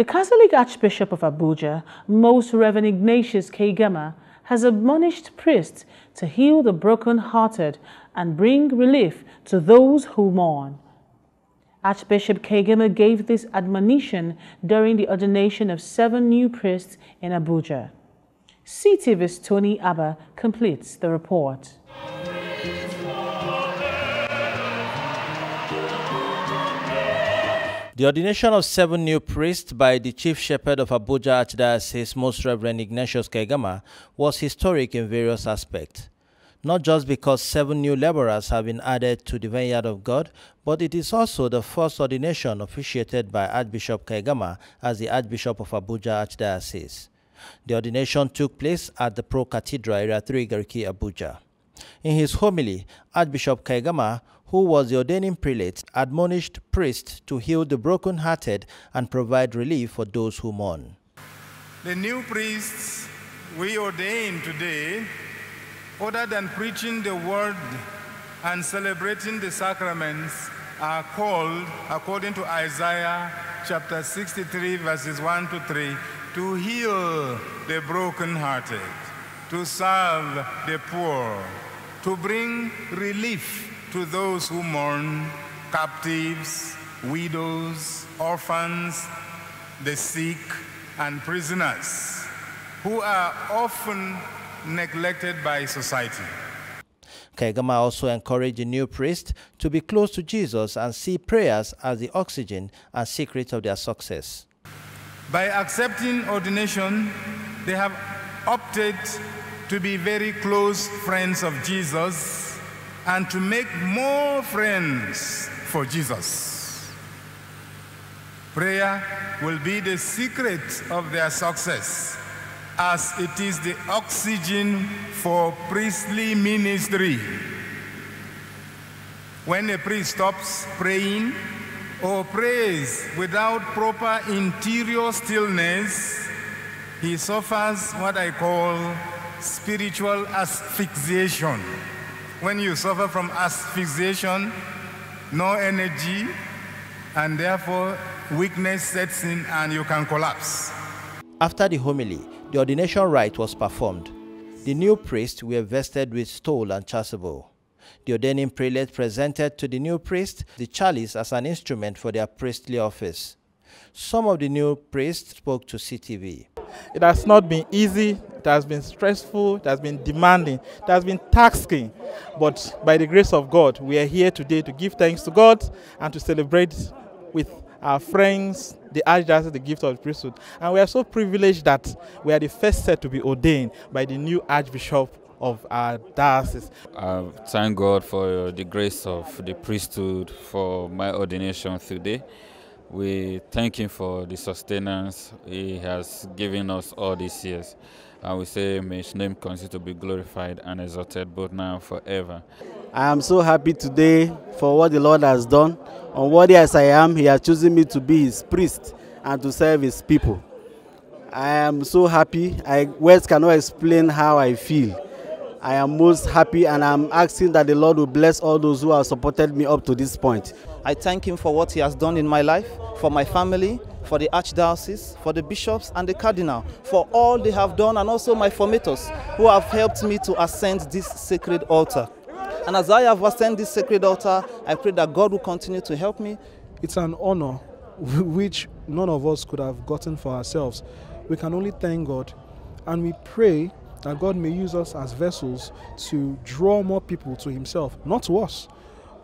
The Catholic Archbishop of Abuja, Most Reverend Ignatius Kaigama, has admonished priests to heal the broken-hearted and bring relief to those who mourn. Archbishop Kaigama gave this admonition during the ordination of seven new priests in Abuja. CTV's Tony Abba completes the report. The ordination of seven new priests by the chief shepherd of Abuja Archdiocese, Most Reverend Ignatius Kaigama, was historic in various aspects. Not just because seven new laborers have been added to the vineyard of God, but it is also the first ordination officiated by Archbishop Kaigama as the Archbishop of Abuja Archdiocese. The ordination took place at the Pro Cathedral, Area 3, Garki, Abuja. In his homily, Archbishop Kaigama, who was the ordaining prelate, admonished priests to heal the broken-hearted and provide relief for those who mourn. The new priests we ordain today, other than preaching the word and celebrating the sacraments, are called, according to Isaiah chapter 63, verses 1 to 3, to heal the brokenhearted, to serve the poor, to bring relief to those who mourn, captives, widows, orphans, the sick, and prisoners, who are often neglected by society. Kaigama also encouraged the new priests to be close to Jesus and see prayers as the oxygen and secret of their success. By accepting ordination, they have opted to be very close friends of Jesus and to make more friends for Jesus. Prayer will be the secret of their success as it is the oxygen for priestly ministry. When a priest stops praying or prays without proper interior stillness, he suffers what I call spiritual asphyxiation. When you suffer from asphyxiation, no energy, and therefore weakness sets in and you can collapse. After the homily, the ordination rite was performed. The new priests were vested with stole and chasuble. The ordaining prelate presented to the new priest the chalice as an instrument for their priestly office. Some of the new priests spoke to CTV. It has not been easy, it has been stressful, it has been demanding, it has been taxing. But by the grace of God, we are here today to give thanks to God and to celebrate with our friends, the Archdiocese, the gift of the priesthood. And we are so privileged that we are the first set to be ordained by the new Archbishop of our diocese. I thank God for the grace of the priesthood for my ordination today. We thank Him for the sustenance He has given us all these years. And we say, may His name continue to be glorified and exalted both now and forever. I am so happy today for what the Lord has done. Unworthy as I am, He has chosen me to be His priest and to serve His people. I am so happy. I, words cannot explain how I feel. I am most happy and I'm asking that the Lord will bless all those who have supported me up to this point. I thank Him for what He has done in my life, for my family, for the Archdiocese, for the bishops and the cardinal, for all they have done, and also my formators who have helped me to ascend this sacred altar. And as I have ascended this sacred altar, I pray that God will continue to help me. It's an honor which none of us could have gotten for ourselves. We can only thank God and we pray that God may use us as vessels to draw more people to Himself, not to us,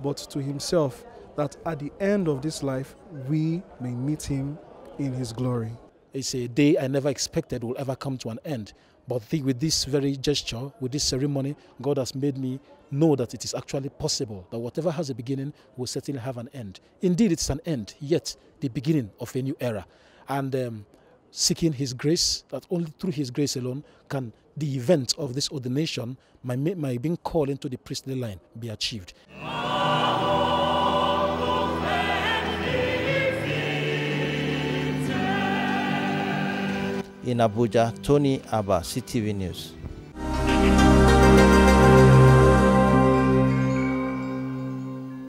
but to Himself, that at the end of this life we may meet Him in His glory. It's a day I never expected will ever come to an end. But with this very gesture, with this ceremony, God has made me know that it is actually possible that whatever has a beginning will certainly have an end. Indeed, it's an end, yet the beginning of a new era. And um, seeking His grace, that only through His grace alone can the event of this ordination, my, my being called into the priestly line, be achieved. In Abuja, Tony Abba, CTV News.